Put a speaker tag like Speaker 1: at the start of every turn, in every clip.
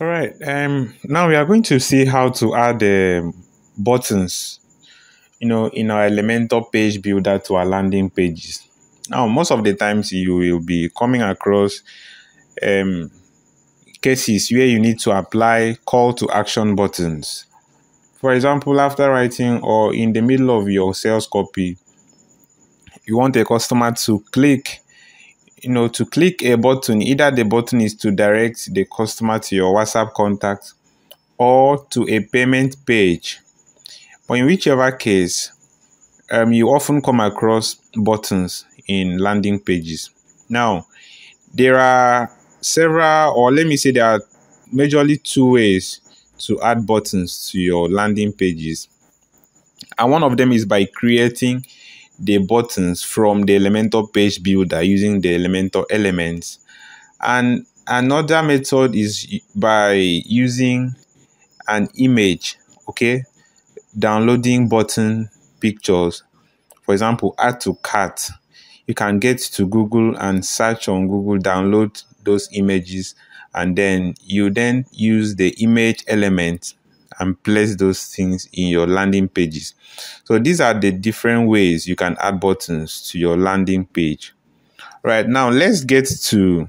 Speaker 1: All right. Um, now we are going to see how to add um, buttons, you know, in our Elementor page builder to our landing pages. Now, most of the times you will be coming across um, cases where you need to apply call to action buttons. For example, after writing or in the middle of your sales copy, you want a customer to click you know, to click a button, either the button is to direct the customer to your WhatsApp contact or to a payment page. But in whichever case, um, you often come across buttons in landing pages. Now, there are several, or let me say, there are majorly two ways to add buttons to your landing pages. And one of them is by creating the buttons from the Elementor page builder using the Elementor elements. And another method is by using an image, okay? Downloading button pictures. For example, add to cart. You can get to Google and search on Google, download those images, and then you then use the image element and place those things in your landing pages. So these are the different ways you can add buttons to your landing page. Right now, let's get to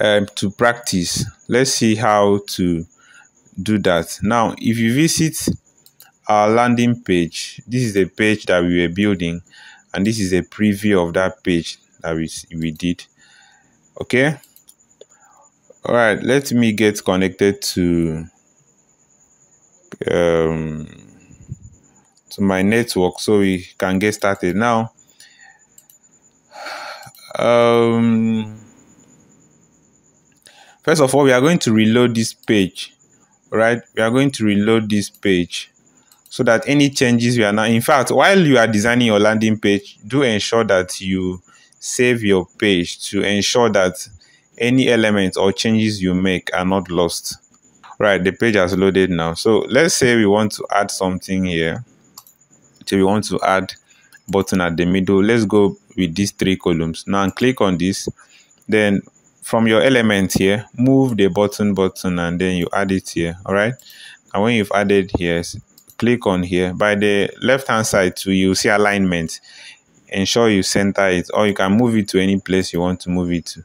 Speaker 1: um, to practice. Let's see how to do that. Now, if you visit our landing page, this is the page that we were building, and this is a preview of that page that we, we did. Okay. All right, let me get connected to um, to my network so we can get started. Now um, first of all we are going to reload this page right we are going to reload this page so that any changes we are now in fact while you are designing your landing page do ensure that you save your page to ensure that any elements or changes you make are not lost. Right the page has loaded now. So let's say we want to add something here. So we want to add button at the middle. Let's go with these three columns. Now click on this. Then from your element here move the button button and then you add it here. All right and when you've added here click on here. By the left hand side too you see alignment. Ensure you center it or you can move it to any place you want to move it to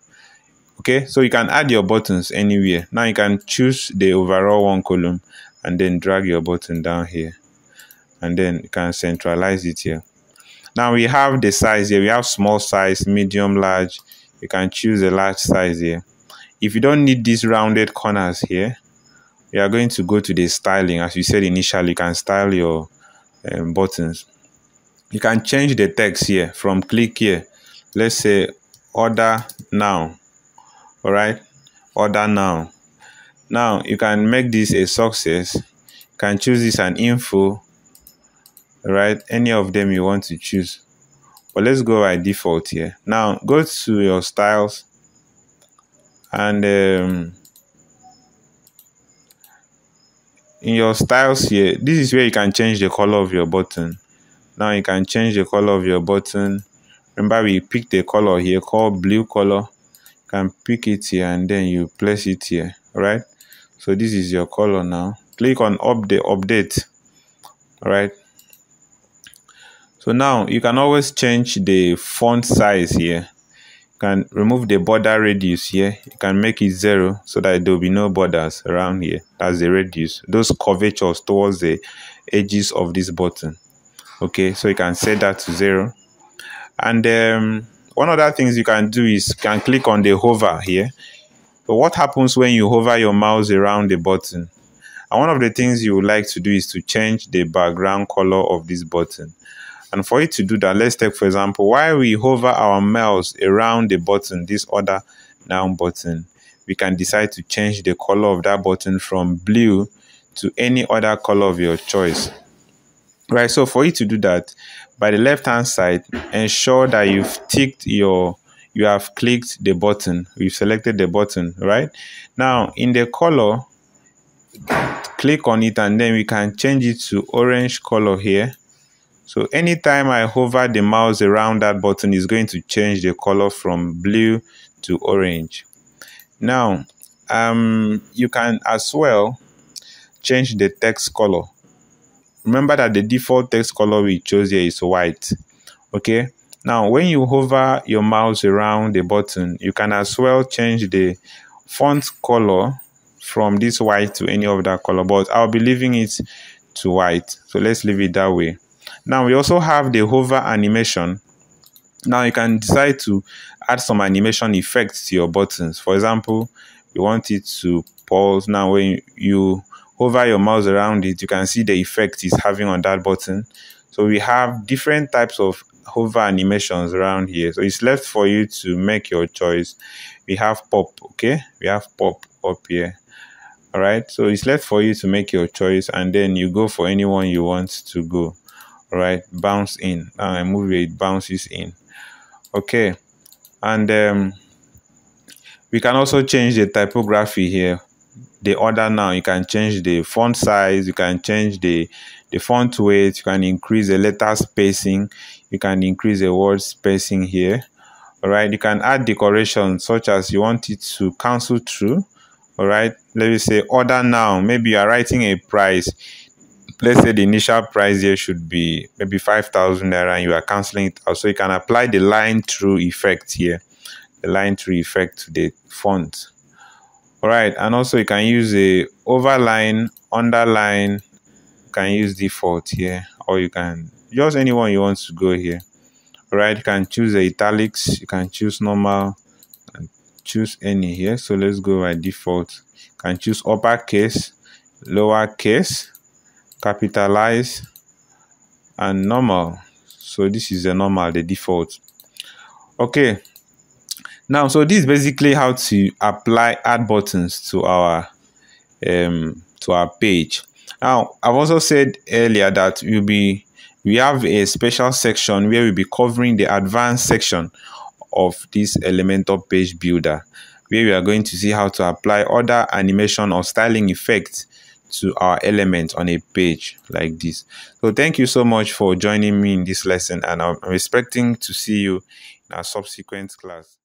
Speaker 1: okay so you can add your buttons anywhere. Now you can choose the overall one column and then drag your button down here. And then you can centralize it here. Now we have the size here. We have small size medium large. You can choose a large size here. If you don't need these rounded corners here we are going to go to the styling. As we said initially you can style your um, buttons. You can change the text here from click here. Let's say order now all right order now. Now you can make this a success. You can choose this an info. Right any of them you want to choose. But let's go by default here. Now go to your styles. And um, in your styles here this is where you can change the color of your button. Now you can change the color of your button. Remember we picked a color here called blue color can pick it here and then you place it here right so this is your color now. Click on update update right so now you can always change the font size here. You can remove the border radius here. You can make it zero so that there will be no borders around here. That's the radius. Those curvatures towards the edges of this button. Okay so you can set that to zero. And um one other things you can do is can click on the hover here. But what happens when you hover your mouse around the button? And one of the things you would like to do is to change the background color of this button. And for you to do that, let's take, for example, while we hover our mouse around the button, this other now button, we can decide to change the color of that button from blue to any other color of your choice. Right, so for you to do that, by the left hand side ensure that you've ticked your you have clicked the button. We've selected the button right? Now in the color click on it and then we can change it to orange color here. So anytime i hover the mouse around that button is going to change the color from blue to orange. Now um, you can as well change the text color remember that the default text color we chose here is white okay? Now when you hover your mouse around the button you can as well change the font color from this white to any other color but i'll be leaving it to white so let's leave it that way. Now we also have the hover animation. Now you can decide to add some animation effects to your buttons. For example you want it to pause. Now when you hover your mouse around it you can see the effect it's having on that button. So we have different types of hover animations around here. So it's left for you to make your choice. We have pop okay? We have pop up here. All right so it's left for you to make your choice and then you go for anyone you want to go. All right bounce in. Now i move it bounces in. Okay. And um, we can also change the typography here the order now. You can change the font size you can change the the font weight you can increase the letter spacing you can increase the word spacing here. All right you can add decoration such as you want it to cancel through. All right let me say order now. Maybe you are writing a price. Let's say the initial price here should be maybe 5000 naira and you are canceling it out. So you can apply the line through effect here the line through effect to the font all right and also you can use a overline underline you can use default here or you can just anyone you want to go here. All right you can choose the italics you can choose normal choose any here. So let's go by default. You can choose uppercase lowercase capitalize and normal. So this is the normal the default. Okay now so this is basically how to apply add buttons to our um to our page. Now i've also said earlier that we'll be we have a special section where we'll be covering the advanced section of this elementor page builder where we are going to see how to apply other animation or styling effects to our element on a page like this. So thank you so much for joining me in this lesson and i'm expecting to see you in our subsequent class